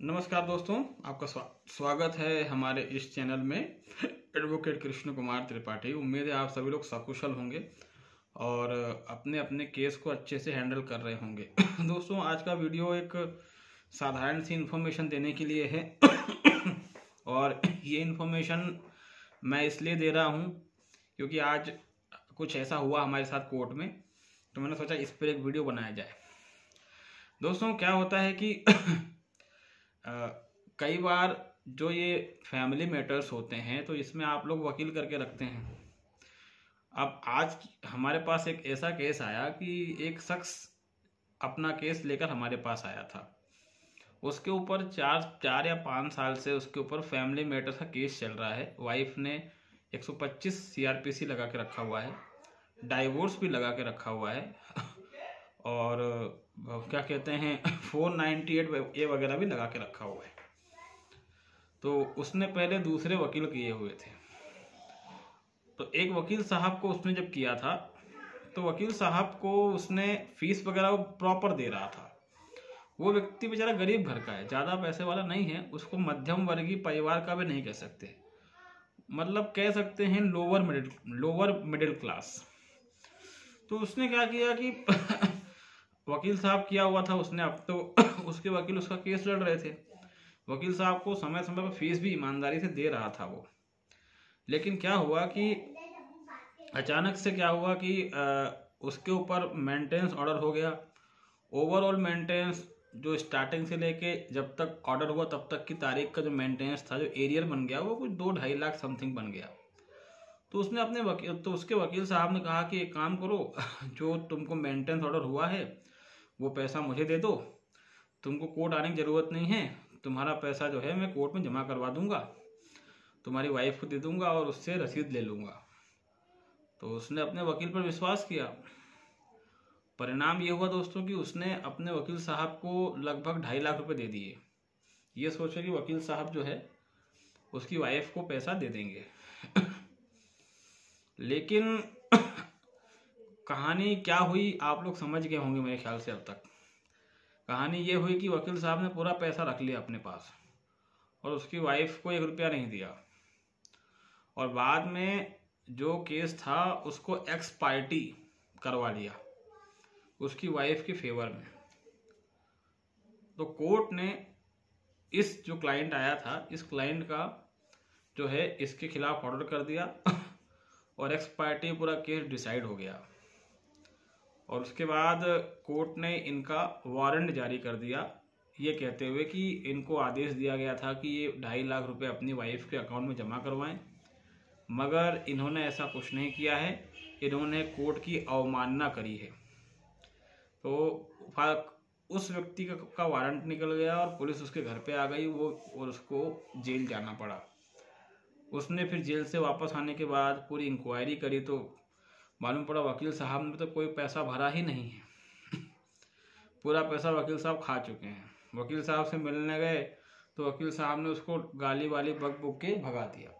नमस्कार दोस्तों आपका स्वा, स्वागत है हमारे इस चैनल में एडवोकेट कृष्ण कुमार त्रिपाठी। उम्मीद है आप सभी लोग सकुशल होंगे और अपने अपने केस को अच्छे से हैंडल कर रहे होंगे। दोस्तों आज का वीडियो एक साधारण सी इन्फॉर्मेशन देने के लिए है। और ये इन्फॉर्मेशन मैं इसलिए दे रहा हूँ क्योंकि आज कुछ ऐसा हुआ हमारे साथ कोर्ट में तो मैंने सोचा इस पर एक वीडियो बनाया जाए। दोस्तों क्या होता है कि कई बार जो ये फैमिली मैटर्स होते हैं तो इसमें आप लोग वकील करके रखते हैं। अब आज हमारे पास एक ऐसा केस आया कि एक शख्स अपना केस लेकर हमारे पास आया था। उसके ऊपर चार चार या पाँच साल से उसके ऊपर फैमिली मैटर का केस चल रहा है। वाइफ ने 125 सीआरपीसी लगा के रखा हुआ है। डाइवोर्स भी लगा के रखा हुआ है। और क्या कहते हैं, फोर नाइन्टी एट ए वगैरह भी लगा के रखा हुआ है। तो उसने पहले दूसरे वकील किए हुए थे। तो एक वकील साहब को उसने जब किया था तो वकील साहब को उसने फ़ीस वगैरह प्रॉपर दे रहा था। वो व्यक्ति बेचारा गरीब घर का है, ज़्यादा पैसे वाला नहीं है, उसको मध्यम वर्गीय परिवार का भी नहीं कह सकते। मतलब कह सकते हैं lower middle lower middle class तो उसने क्या किया कि वकील साहब किया हुआ था उसने अब तो उसके वकील उसका केस लड़ रहे थे। वकील साहब को समय समय पर फ़ीस भी ईमानदारी से दे रहा था वो। लेकिन क्या हुआ कि अचानक से क्या हुआ कि आ, उसके ऊपर मेंटेनेंस ऑर्डर हो गया। ओवरऑल मेंटेनेंस जो स्टार्टिंग से लेके जब तक ऑर्डर हुआ तब तक की तारीख का जो मेंटेनेंस था जो एरियर बन गया वो कुछ दो ढाई लाख समथिंग बन गया। तो उसने अपने वकील तो उसके वकील साहब ने कहा कि एक काम करो जो तुमको मेंटेनेंस ऑर्डर हुआ है वो पैसा मुझे दे दो। तुमको कोर्ट आने की ज़रूरत नहीं है। तुम्हारा पैसा जो है मैं कोर्ट में जमा करवा दूँगा। तुम्हारी वाइफ को दे दूँगा और उससे रसीद ले लूँगा। तो उसने अपने वकील पर विश्वास किया। परिणाम ये हुआ दोस्तों कि उसने अपने वकील साहब को लगभग ढाई लाख रुपए दे दिए। ये सोचे कि वकील साहब जो है, उसकी वाइफ को पैसा दे देंगे। लेकिन कहानी क्या हुई आप लोग समझ गए होंगे मेरे ख्याल से अब तक। कहानी ये हुई कि वकील साहब ने पूरा पैसा रख लिया अपने पास और उसकी वाइफ को एक रुपया नहीं दिया। और बाद में जो केस था, उसको एक्स पार्टी करवा लिया उसकी वाइफ के फेवर में। तो कोर्ट ने इस जो क्लाइंट आया था, इस क्लाइंट का जो है, इसके खिलाफ ऑर्डर कर दिया और एक्स पार्टी पूरा केस डिसाइड हो गया। और उसके बाद कोर्ट ने इनका वारंट जारी कर दिया। ये कहते हुए कि इनको आदेश दिया गया था कि ये ढाई लाख रुपए अपनी वाइफ के अकाउंट में जमा करवाएँ। मगर इन्होंने ऐसा कुछ नहीं किया है। इन्होंने कोर्ट की अवमानना करी है। तो उस व्यक्ति का, का वारंट निकल गया और पुलिस उसके घर पे आ गई वो और उसको जेल जाना पड़ा। उसने फिर जेल से वापस आने के बाद पूरी इंक्वायरी करी तो मालूम पड़ा वकील साहब ने तो कोई पैसा भरा ही नहीं है। पूरा पैसा वकील साहब खा चुके हैं। वकील साहब से मिलने गए तो वकील साहब ने उसको गाली वाली बक बुक के भगा दिया।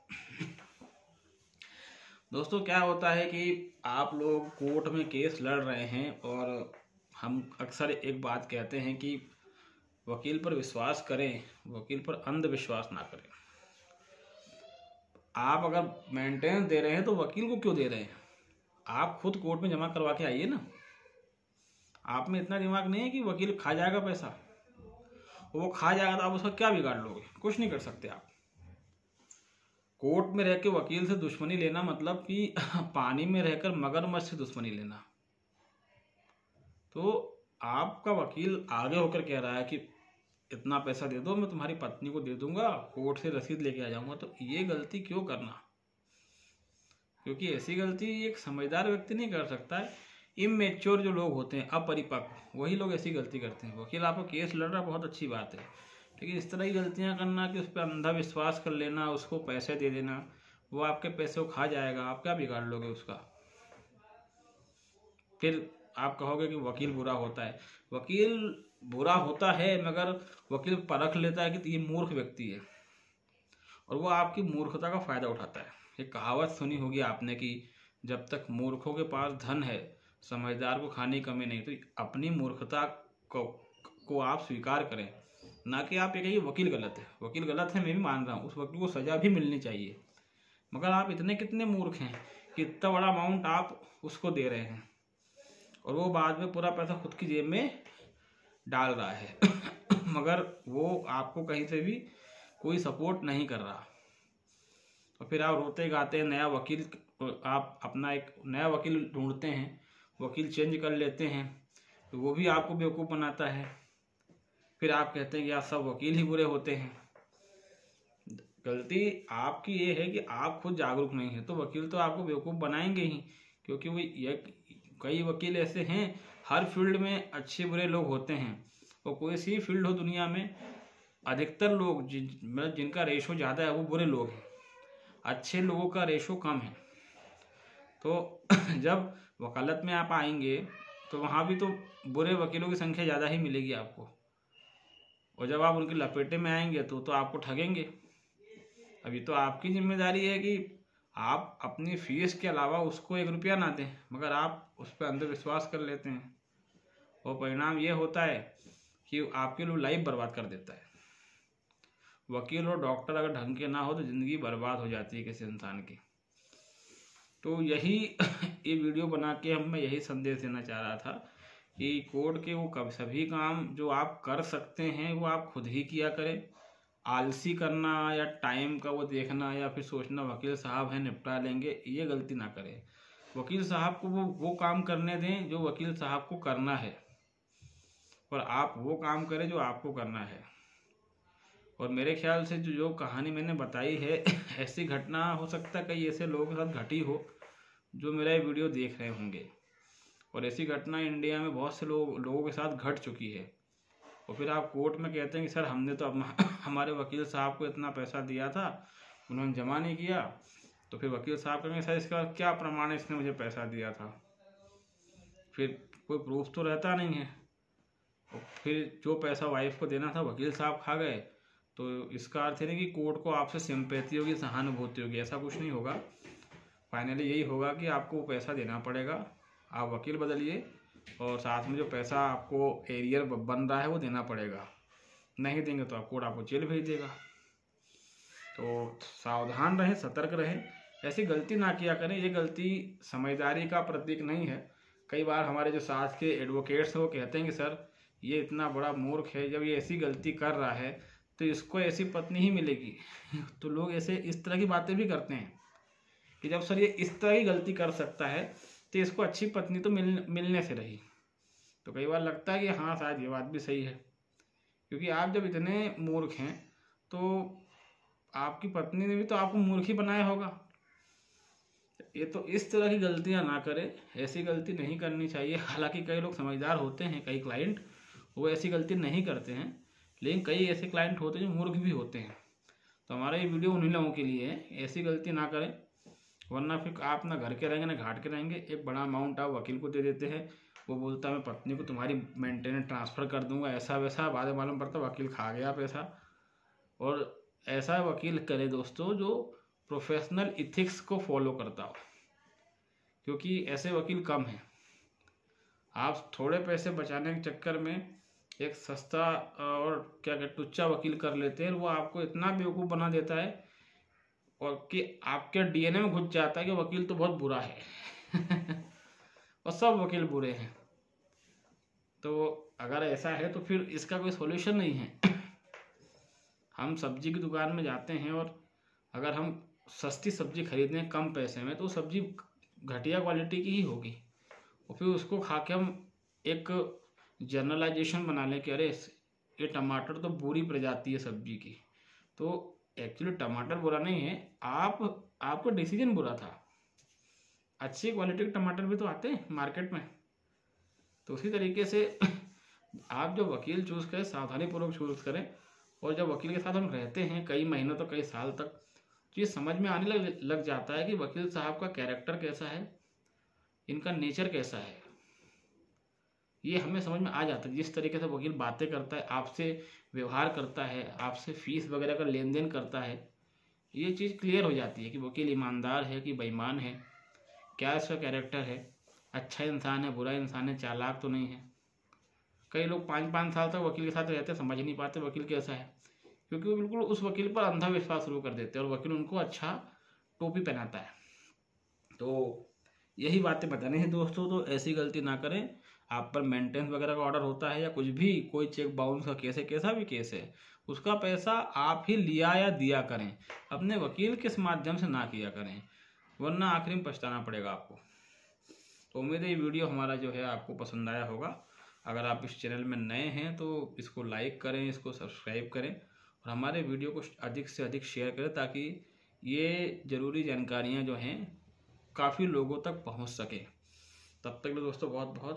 दोस्तों, क्या होता है कि आप लोग कोर्ट में केस लड़ रहे हैं और हम अक्सर एक बात कहते हैं कि वकील पर विश्वास करें, वकील पर अंधविश्वास ना करें। आप अगर मेंटेनेंस दे रहे हैं तो वकील को क्यों दे रहे हैं? आप खुद कोर्ट में जमा करवा के आइए ना। आप में इतना दिमाग नहीं है कि वकील खा जाएगा पैसा। वो खा जाएगा तो आप उसका क्या बिगाड़ लोगे? कुछ नहीं कर सकते आप। कोर्ट में रह के वकील से दुश्मनी लेना मतलब कि पानी में रहकर मगरमच्छ से दुश्मनी लेना। तो आपका वकील आगे होकर कह रहा है कि इतना पैसा दे दो, मैं तुम्हारी पत्नी को दे दूँगा, कोर्ट से रसीद लेके आ जाऊँगा तो ये गलती क्यों करना? क्योंकि ऐसी गलती एक समझदार व्यक्ति नहीं कर सकता है। इमेच्योर जो लोग होते हैं, अपरिपक्व, वही लोग ऐसी गलती करते हैं। वकील, आपको केस लड़ रहा, बहुत अच्छी बात है। लेकिन इस तरह की गलतियाँ करना कि उस पर अंधा विश्वास कर लेना, उसको पैसे दे देना, वो आपके पैसे को खा जाएगा। आप क्या बिगाड़ लोगे उसका? फिर आप कहोगे कि वकील बुरा होता है। वकील बुरा होता है, मगर वकील परख लेता है कि ये मूर्ख व्यक्ति है। और वो आपकी मूर्खता का फ़ायदा उठाता है। एक कहावत सुनी होगी आपने कि जब तक मूर्खों के पास धन है, समझदार को खाने की कमी नहीं तो अपनी मूर्खता को को आप स्वीकार करें। ना कि आप ये कहिए वकील गलत है। वकील गलत है, मैं भी मान रहा हूँ। उस वकील को सज़ा भी मिलनी चाहिए। मगर आप इतने कितने मूर्ख हैं कि इतना बड़ा अमाउंट आप उसको दे रहे हैं। और वो बाद में पूरा पैसा खुद की जेब में डाल रहा है। मगर वो आपको कहीं से भी कोई सपोर्ट नहीं कर रहा। और फिर आप रोते गाते नया वकील आप अपना एक नया वकील ढूंढते हैं, वकील चेंज कर लेते हैं तो वो भी आपको बेवकूफ़ बनाता है। फिर आप कहते हैं कि यार सब वकील ही बुरे होते हैं। गलती आपकी ये है कि आप खुद जागरूक नहीं है तो वकील तो आपको बेवकूफ़ बनाएँगे ही, क्योंकि वो ये कई वकील ऐसे हैं, हर फ़ील्ड में अच्छे बुरे लोग होते हैं। और कोई सी फ़ील्ड हो दुनिया में, अधिकतर लोग जिन मतलब जिनका रेशो ज़्यादा है, वो बुरे लोग हैं। अच्छे लोगों का रेशो कम है। तो जब वकालत में आप आएँगे तो वहाँ भी तो बुरे वकीलों की संख्या ज़्यादा ही मिलेगी आपको। और जब आप उनकी लपेटे में आएँगे तो तो आपको ठगेंगे। अभी तो आपकी ज़िम्मेदारी है कि आप अपनी फ़ीस के अलावा उसको एक रुपया ना दें, मगर आप उस पर अंधविश्वास कर लेते हैं। और परिणाम ये होता है कि आपके लाइफ बर्बाद कर देता है। वकील और डॉक्टर अगर ढंग के ना हो तो ज़िंदगी बर्बाद हो जाती है किसी इंसान की। तो यही ये वीडियो बना के हम मैं यही संदेश देना चाह रहा था कि कोर्ट के वो कब सभी काम जो आप कर सकते हैं, वो आप खुद ही किया करें। आलसी करना या टाइम का वो देखना या फिर सोचना वकील साहब है, निपटा लेंगे, ये गलती ना करें। वकील साहब को वो वो काम करने दें जो वकील साहब को करना है। और आप वो काम करें जो आपको करना है। और मेरे ख्याल से जो जो कहानी मैंने बताई है, ऐसी घटना हो सकता है कई ऐसे लोगों के साथ घटी हो, जो मेरा ये वीडियो देख रहे होंगे। और ऐसी घटना इंडिया में बहुत से लोग, लोगों के साथ घट चुकी है। और फिर आप कोर्ट में कहते हैं कि, सर, हमने तो हमारे वकील साहब को इतना पैसा दिया था, उन्होंने जमा नहीं किया। तो फिर वकील साहब कहेंगे, सर, इसका क्या प्रमाण है, इसने मुझे पैसा दिया था? फिर कोई प्रूफ तो रहता नहीं है। और फिर जो पैसा वाइफ को देना था, वकील साहब खा गए। तो इसका अर्थ है कि कोर्ट को आपसे सिंपैथी होगी, सहानुभूति होगी, ऐसा कुछ नहीं होगा। फाइनली यही होगा कि आपको पैसा देना पड़ेगा, आप वकील बदलिए और साथ में जो पैसा आपको एरियर बन रहा है वो देना पड़ेगा। नहीं देंगे तो आप कोर्ट आपको जेल भेज देगा। तो सावधान रहें, सतर्क रहें। ऐसी गलती ना किया करें, ये गलती समझदारी का प्रतीक नहीं है। कई बार हमारे जो साथ के एडवोकेट्स हैं वो कहते हैं कि, सर, ये इतना बड़ा मूर्ख है, जब ये ऐसी गलती कर रहा है तो इसको ऐसी पत्नी ही मिलेगी। तो लोग ऐसे इस तरह की बातें भी करते हैं कि जब सर ये इस तरह की गलती कर सकता है तो इसको अच्छी पत्नी तो मिल, मिलने से रही। तो कई बार लगता है कि हाँ शायद ये बात भी सही है। क्योंकि आप जब इतने मूर्ख हैं तो आपकी पत्नी ने भी तो आपको मूर्ख ही बनाया होगा। ये तो इस तरह की गलतियाँ ना करें। ऐसी गलती नहीं करनी चाहिए। हालाँकि कई लोग समझदार होते हैं, कई क्लाइंट वो ऐसी गलती नहीं करते हैं। लेकिन कई ऐसे क्लाइंट होते हैं जो मूर्ख भी होते हैं। तो हमारा ये वीडियो उन्हीं लोगों के लिए है। ऐसी गलती ना करें, वरना फिर आप ना घर के रहेंगे, ना घाट के रहेंगे। एक बड़ा अमाउंट आप वकील को दे देते हैं। वो बोलता है, मैं पत्नी को तुम्हारी मेंटेनेंस ट्रांसफ़र कर दूँगा। ऐसा वैसा बाद मालूम पड़ता वकील खा गया पैसा। और ऐसा वकील करे दोस्तों जो प्रोफेशनल इथिक्स को फॉलो करता हो। क्योंकि ऐसे वकील कम हैं। आप थोड़े पैसे बचाने के चक्कर में एक सस्ता और क्या कहते टुच्चा वकील कर लेते हैं वो आपको इतना बेवकूफ़ बना देता है, और कि आपके डीएनए में घुस जाता है कि वकील तो बहुत बुरा है। और सब वकील बुरे हैं। तो अगर ऐसा है तो फिर इसका कोई सॉल्यूशन नहीं है। हम सब्ज़ी की दुकान में जाते हैं, और अगर हम सस्ती सब्ज़ी खरीदें कम पैसे में तो सब्ज़ी घटिया क्वालिटी की ही होगी। और फिर उसको खा के हम एक जनरलाइजेशन बना लें कि अरे, ये टमाटर तो बुरी प्रजाति है सब्ज़ी की। तो एक्चुअली टमाटर बुरा नहीं है, आप, आपका डिसीज़न बुरा था। अच्छी क्वालिटी के टमाटर भी तो आते हैं मार्केट में। तो उसी तरीके से आप जो वकील चूज़ करें, सावधानीपूर्वक चूज़ करें, और जब वकील के साथ हम रहते हैं कई महीनों तो कई साल तक तो ये समझ में आने लग लग जाता है कि वकील साहब का कैरेक्टर कैसा है, इनका नेचर कैसा है। ये हमें समझ में आ जाता है जिस तरीके से वकील बातें करता है, आपसे व्यवहार करता है, आपसे फ़ीस वगैरह का लेन देन करता है, ये चीज़ क्लियर हो जाती है कि वकील ईमानदार है कि बेईमान है, क्या इसका कैरेक्टर है अच्छा इंसान है, बुरा इंसान है, चालाक तो नहीं है। कई लोग पाँच पाँच साल तक वकील के साथ रहते समझ नहीं पाते वकील कैसा है, क्योंकि वो बिल्कुल उस वकील पर अंधा विश्वास शुरू कर देते हैं और वकील उनको अच्छा टोपी पहनाता है। तो यही बातें बतानी है दोस्तों तो ऐसी गलती ना करें। आप पर मेंटेनेंस वगैरह का ऑर्डर होता है या कुछ भी, कोई चेक बाउंस का केस है, कैसा भी केस है, उसका पैसा आप ही लिया या दिया करें। अपने वकील के माध्यम से ना किया करें, वरना आखिर में पछताना पड़ेगा आपको। तो उम्मीद है ये वीडियो हमारा जो है आपको पसंद आया होगा। अगर आप इस चैनल में नए हैं तो इसको लाइक करें, इसको सब्सक्राइब करें और हमारे वीडियो को अधिक से अधिक शेयर करें ताकि ये ज़रूरी जानकारियाँ जो हैं, काफ़ी लोगों तक पहुँच सके। तब तक दोस्तों बहुत बहुत